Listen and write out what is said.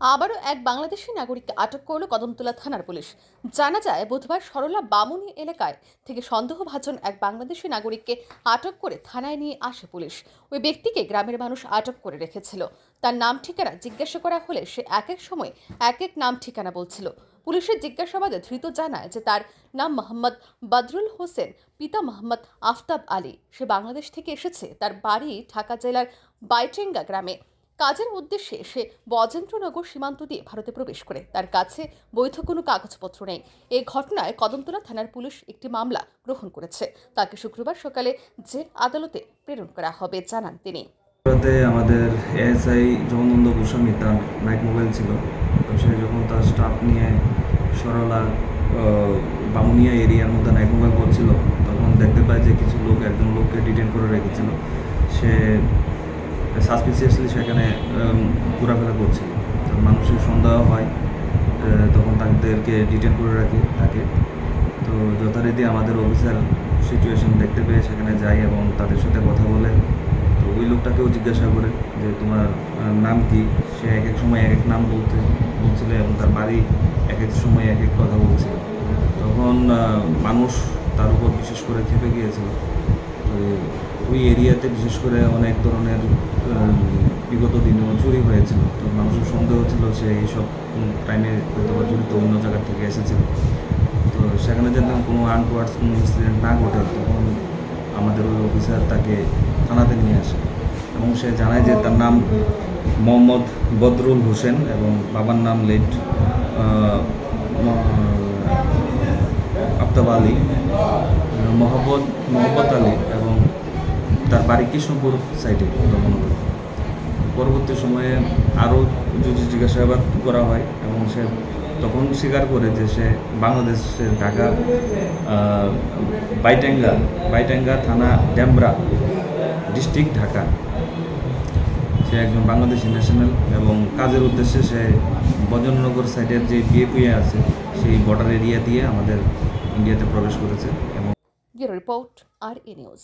আবারও এক বাংলাদেশি নাগরিককে আটক করল কদমতলা থানার পুলিশ। জানা যায়, বুধবার সরলা বামুনি এলাকায় থেকে সন্দেহভাজন এক বাংলাদেশি নাগরিককে আটক করে থানায় নিয়ে আসে পুলিশ। ওই ব্যক্তিকে গ্রামের মানুষ আটক করে রেখেছিল। তার নাম ঠিকানা জিজ্ঞাসা করা হলে সে এক এক সময় এক এক নাম ঠিকানা বলছিল। পুলিশের জিজ্ঞাসাবাদে ধৃত জানায় যে তার নাম মোহাম্মদ বদরুল হোসেন, পিতা মোহাম্মদ আফতাব আলী। সে বাংলাদেশ থেকে এসেছে। তার বাড়ি ঢাকা জেলার বাইটেঙ্গা গ্রামে। কাজের উদ্দেশ্যে সে বজেন্দ্রনগর সীমান্ত দিয়ে ভারতে প্রবেশ করে। তার কাছে বৈধ কোনো কাগজপত্র নেই। এ ঘটনায় কদমতলা থানার পুলিশ একটি মামলা গ্রহণ করেছে। তাকে শুক্রবার সকালে জেল আদালতে প্রেরণ করা হবে, জানান তিনি। আমাদের এএসআই জগনন্দ গোস্বামী, তার নাইট মোবাইল ছিল। তো সে যখন তার স্টাফ নিয়ে সরলা বামুনিয়া এরিয়ার মধ্যে নাইট মোবাইল করছিল, তখন দেখতে পায় যে কিছু লোক, একজন লোককে ডিটেন করে রেখেছিল। সে সাসপিসিয়াসলি সেখানে ঘোরাফেরা করছিল মানুষের সন্দেহ হয় তখন তাদেরকে ডিটেন করে রাখি তাকে। তো যথারীতি আমাদের অফিসার সিচুয়েশন দেখতে পেয়ে সেখানে যাই এবং তাদের সাথে কথা বলে। তো ওই লোকটাকেও জিজ্ঞাসা করে যে তোমার নাম কি? সে এক এক সময় এক এক নাম বলতে, বলছিল এবং তার বাড়ি এক এক সময় এক এক কথা বলছিল। তখন মানুষ তার উপর বিশেষ করে খেপে গিয়েছিল। ওই এরিয়াতে বিশেষ করে অনেক ধরনের বিগত দিনেও চুরি হয়েছিল। তো মানুষের সন্দেহ ছিল সে এইসব ক্রাইমে হয়তো বা জড়িত অন্য জায়গার থেকে এসেছিল তো সেখানে যেন কোনো আনটোয়ার্ডস কোনো ইনসিডেন্ট না ঘটে, তখন আমাদের ওই অফিসার তাকে থানাতে নিয়ে আসে। এবং সে জানায় যে তার নাম মোহাম্মদ বদরুল হোসেন এবং বাবার নাম লেট আফতাব আলী মোহাম্মদ মোহাম্মদ আলী এবং তার বাড়ি কৃষ্ণপুর সাইডে তখনও। পরবর্তী সময়ে আরও জিজ্ঞাসাবাদ করা হয় এবং সে তখন স্বীকার করে যে সে বাংলাদেশের ঢাকা বাইটেঙ্গা বাইটেঙ্গা থানা ড্যামরা ডিস্ট্রিক্ট ঢাকা। সে একজন বাংলাদেশি ন্যাশনাল এবং কাজের উদ্দেশ্যে সে বজননগর সাইডের যে বিএপিএ আছে, সেই বর্ডার এরিয়া দিয়ে আমাদের ইন্ডিয়াতে প্রবেশ করেছে এবং রিপোর্ট আর এ নিউজ।